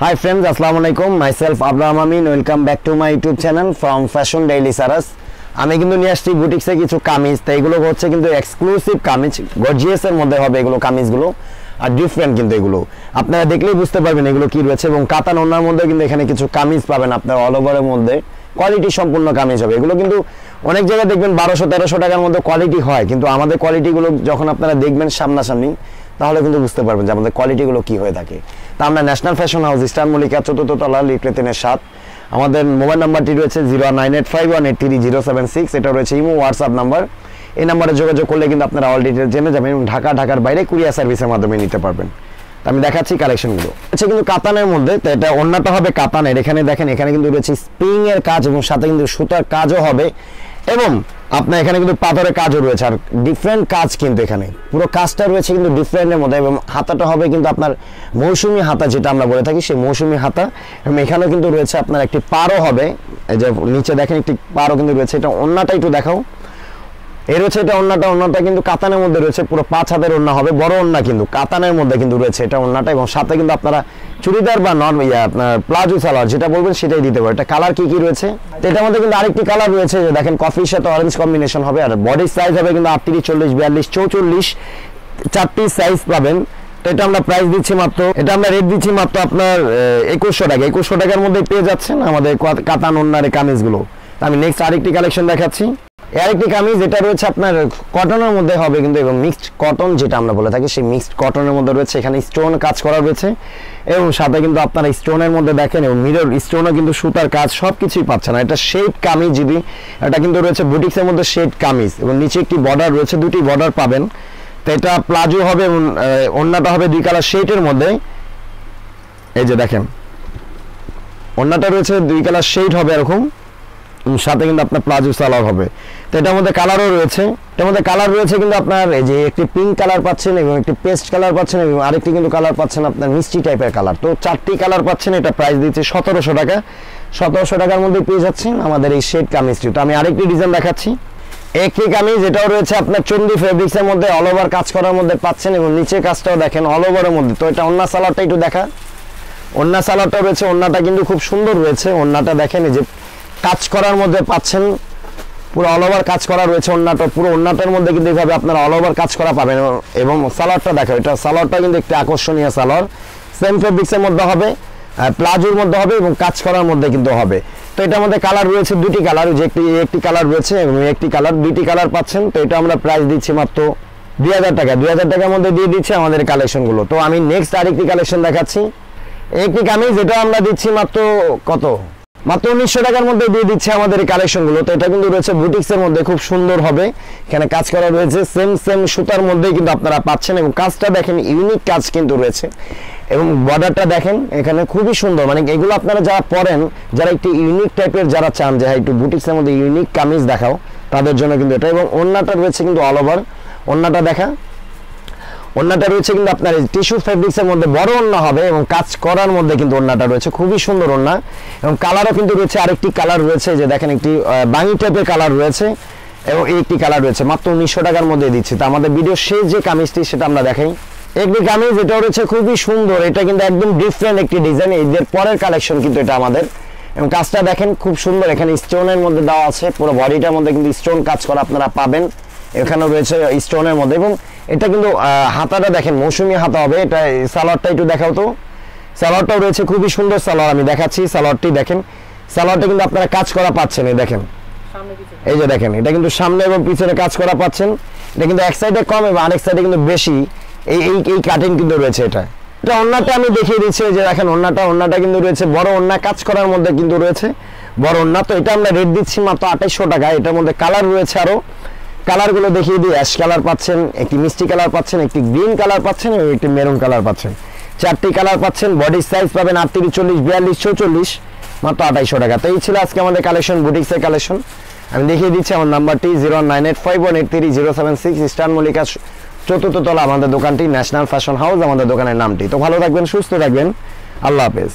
Hi friends, Assalamu alaikum. Myself Abraham Amin. Welcome back to my YouTube channel from Fashion Daily Saras. আমি কিন্তু নিয়ে আসছি বুটিক্সে কিছু কামিজ। তো এগুলো হচ্ছে কিন্তু এক্সক্লুসিভ কামিজ। গর্জিয়াস এর মধ্যে হবে এগুলো কামিজগুলো। আর ডিফারেন্ট কিন্তু এগুলো। আপনারা দেখলেই বুঝতে পারবেন এগুলো কি রয়েছে এবং কাতান ওনার মধ্যে কিন্তু এখানে কিছু কামিজ পাবেন আপনার অল ওভারের মধ্যে। কোয়ালিটি সম্পূর্ণ কামিজ হবে। এগুলো কিন্তু অনেক জায়গায় দেখবেন বারোশো তেরোশো টাকার মধ্যে কোয়ালিটি হয়। কিন্তু আমাদের কোয়ালিটিগুলো যখন আপনারা দেখবেন সামনাসামনি তাহলে কিন্তু বুঝতে পারবেন যে আমাদের কোয়ালিটিগুলো কি হয়ে থাকে। তা আমরা national fashion house star Mallika চতুর্থ তলা লিফলেতিনের সাত আমাদের মোবাইল নাম্বারটি রয়েছে zero nine eight five one eight three zero seven six এটা রয়েছে ইমো হোয়াটসঅ্যাপ নাম্বার এই নাম্বারে যোগাযোগ করলে কিন্তু আপনারা অল ডিটেলস জেনে যাবেন এবং ঢাকা, ঢাকার বাইরে কুরিয়ার সার্ভিসের মাধ্যমে নিতে পারবেন। আমি দেখাচ্ছি কালেকশনগুলো আচ্ছা কিন্তু কাতানের মধ্যে, তো এটা অন্যটা হবে কাতানের। এখানে দেখেন, এখানে কিন্তু রয়েছে স্প্রিং এর কাজ এবং সাথে কিন্তু সুতার কাজও হবে। এবং আপনার এখানে কিন্তু পাথরের কাজও রয়েছে, আর ডিফারেন্ট কাজ কিন্তু এখানে। পুরো কাজটা রয়েছে কিন্তু ডিফারেন্টের মধ্যে, এবং হাতাটা হবে কিন্তু আপনার মৌসুমি হাতা যেটা আমরা বলে থাকি, সেই মৌসুমি হাতা। এবং এখানেও কিন্তু রয়েছে আপনার একটি পারও হবে যে নিচে দেখেন একটি পারও কিন্তু রয়েছে, এটা অন্যটা একটু দেখাও। এর হচ্ছে এটা ওন্নাটা ওন্নাটা কিন্তু কাতানের মধ্যে রয়েছে, পুরো পাঁচ হাতের ওন্না হবে, বড় ওন্না কিন্তু, কাতানের মধ্যে কিন্তু রয়েছে এটা ওন্নাটা এবং সাথে কিন্তু আপনারা চুড়িদার বা নর্ম ইয়া, আপনার প্লাজো সালোয়ার যেটা বলবেন সেটাই দিতে পারে এটা কালার কি কি রয়েছে? এটার মধ্যে কিন্তু আরেকটি কালার রয়েছে, যে দেখেন কফির সাথে অরেঞ্জ কম্বিনেশন হবে, আর বডির সাইজ হবে কিন্তু আটত্রিশ, চল্লিশ, বিয়াল্লিশ, চৌচল্লিশ, চারটি সাইজ পাবেন। তো এটা আমরা প্রাইস দিচ্ছি মাত্র, এটা আমরা রেট দিচ্ছি মাত্র আপনার একুশশো টাকা। একুশশো টাকার মধ্যে পেয়ে যাচ্ছেন আমাদের কাতান এই কামিজগুলো। আমি নেক্সট আরেকটি কালেকশন দেখাচ্ছি। আরেকটি কামিজ যেটা রয়েছে আপনার কটনের মধ্যে হবে কিন্তু এবং মিক্সড কটন যেটা আমরা বলে থাকি, সেই মিক্সড কটনের মধ্যে রয়েছে। এখানে স্টোন কাজ করা রয়েছে এবং সাথে কিন্তু আপনারা স্টোনের মধ্যে দেখেন এবং মিরর স্টোনও কিন্তু সুতার কাজ সব কিছুই পাচ্ছেন এটা শেড কামিজ যদি, এটা কিন্তু রয়েছে বুটিক্সের মধ্যে শেড কামিজ এবং নিচে একটি বর্ডার রয়েছে, দুটি বর্ডার পাবেন। তো এটা প্লাজো হবে এবং অন্যটা হবে দুই কালার শেডের মধ্যে। এই যে দেখেন অন্যটা রয়েছে দুই কালার শেড হবে এরকম। সাথে কিন্তু আপনার প্লাজো সালোয়ার হবে। তো এটার মধ্যে কালারও রয়েছে। এটার মধ্যে কালার রয়েছে কিন্তু আপনার এই যে একটি পিঙ্ক কালার পাচ্ছেন এবং একটি পেস্ট কালার পাচ্ছেন এবং আরেকটি কিন্তু কালার পাচ্ছেন আপনার মিষ্টি টাইপের কালার তো চারটি কালার পাচ্ছেন, এটা প্রাইস দিচ্ছে সতেরোশো টাকা। সতেরোশো টাকার মধ্যে পেয়ে যাচ্ছেন আমাদের এই শেড কামিজটি তো আমি আরেকটি ডিজাইন দেখাচ্ছি। একটি কামিজ, এটাও রয়েছে আপনার চন্ডি ফেব্রিক্সের মধ্যে অল ওভার কাজ করার মধ্যে পাচ্ছেন এবং নিচে কাজটাও দেখেন অল ওভারের মধ্যে। তো এটা অন্য সালোয়ারটা একটু দেখা। অন্য সালোয়ারটা রয়েছে অন্যটা কিন্তু খুব সুন্দর রয়েছে। অন্যটা দেখেন এই যে কাজ করার মধ্যে পাচ্ছেন, পুরো অল ওভার কাজ করা রয়েছে অন্যটা, পুরো অন্যটার মধ্যে কিন্তু এইভাবে আপনারা অল ওভার কাজ করা পাবেন। এবং সালোয়ারটা দেখো এটা সালোয়ারটা কিন্তু একটি আকর্ষণীয় সালোয়ার। সেম ফেব্রিক্সের মধ্যে হবে প্লাজোর মধ্যে হবে এবং কাজ করার মধ্যে কিন্তু হবে। তো এটার মধ্যে কালার রয়েছে দুটি কালার যে একটি একটি কালার রয়েছে এবং একটি কালার দুইটি কালার পাচ্ছেন। তো এটা আমরা প্রাইস দিচ্ছি মাত্র দুই হাজার টাকা। দুই হাজার টাকার মধ্যে দিয়ে দিচ্ছে আমাদের কালেকশনগুলো তো আমি নেক্সট আরেকটি কালেকশন দেখাচ্ছি। একটি কামিজ এটা আমরা দিচ্ছি মাত্র কত? মাত্র উনিশশো টাকার মধ্যে দিয়ে দিচ্ছে আমাদের কালেকশনগুলো তো এটা কিন্তু রয়েছে বুটিক্সের মধ্যে, খুব সুন্দর হবে। এখানে কাজ করা রয়েছে সেম সেম সুতার মধ্যেই কিন্তু আপনারা পাচ্ছেন এবং কাজটা দেখেন ইউনিক কাজ কিন্তু রয়েছে। এবং বর্ডারটা দেখেন, এখানে খুবই সুন্দর। মানে এগুলো আপনারা যারা পরেন, যারা একটু ইউনিক টাইপের যারা চান, যে হ্যাঁ একটু বুটিক্সের মধ্যে ইউনিক কামিজ দেখাও, তাদের জন্য কিন্তু এটা। এবং অন্যটা রয়েছে কিন্তু অল ওভার অন্যটা দেখা ওন্নাটা রয়েছে কিন্তু আপনার টিস্যু ফেব্রিক্সের মধ্যে বড় ওন্না হবে এবং কাজ করার মধ্যে কিন্তু ওন্নাটা রয়েছে। খুবই সুন্দর ওন্না এবং কালারও কিন্তু রয়েছে। আরেকটি কালার রয়েছে, যে দেখেন একটি বাঙি টাইপের কালার রয়েছে এবং এই একটি কালার রয়েছে। মাত্র উনিশশো টাকার মধ্যে দিচ্ছি। তো আমাদের ভিডিও শেষ যে কামিজটি, সেটা আমরা দেখাই। একটি কামিজ, এটাও রয়েছে খুবই সুন্দর। এটা কিন্তু একদম ডিফারেন্ট একটি ডিজাইন এদের পরের কালেকশন কিন্তু এটা আমাদের। এবং কাজটা দেখেন খুব সুন্দর। এখানে স্টোনের মধ্যে দেওয়া আছে। পুরো বডিটার মধ্যে কিন্তু স্টোন কাজ করা আপনারা পাবেন। এখানেও রয়েছে স্টোনের মধ্যে। এবং এটা কিন্তু হাতাটা দেখেন মৌসুমি হাতা হবে। এটা সালোয়ারটা একটু দেখাও তো। সালোয়ারটাও রয়েছে খুবই সুন্দর সালোয়ার আমি দেখাচ্ছি সালোয়ারটি দেখেন। সালোয়ারটা কিন্তু আপনারা কাজ করা পাচ্ছেন এই দেখেন। এই যে দেখেন এটা কিন্তু সামনে এবং পিছনে কাজ করা পাচ্ছেন। এটা কিন্তু এক সাইডে কম এবং আরেক সাইডে কিন্তু বেশি। এই এই এই কাটিং কিন্তু রয়েছে এটা। এটা অন্যটা আমি দেখিয়ে দিচ্ছি যে দেখেন অন্যটা অন্যটা কিন্তু রয়েছে। বড় অন্য কাজ করার মধ্যে কিন্তু রয়েছে। বড় অন্য তো এটা আমরা রেট দিচ্ছি মাত্র আঠাইশশো টাকা। এটার মধ্যে কালার রয়েছে আরও কালারগুলো দেখিয়ে দিই। অ্যাশ কালার পাচ্ছেন, একটি মিষ্টি কালার পাচ্ছেন, একটি গ্রিন কালার পাচ্ছেন এবং একটি মেরুন কালার পাচ্ছেন। চারটি কালার পাচ্ছেন বডির সাইজ পাবেন আটত্রিশ, চল্লিশ, বিয়াল্লিশ, চৌচল্লিশ, মাত্র আঠাইশশো টাকা। তো এই ছিল আজকে আমাদের কালেকশন বুটিক্সের কালেকশন আমি দেখিয়ে দিচ্ছি আমার নাম্বারটি zero nine eight five one eight three zero seven six star Mallika চতুর্থ তলা, আমাদের দোকানটি ন্যাশনাল ফ্যাশন হাউস আমাদের দোকানের নামটি। তো ভালো থাকবেন, সুস্থ থাকবেন। আল্লাহ হাফেজ।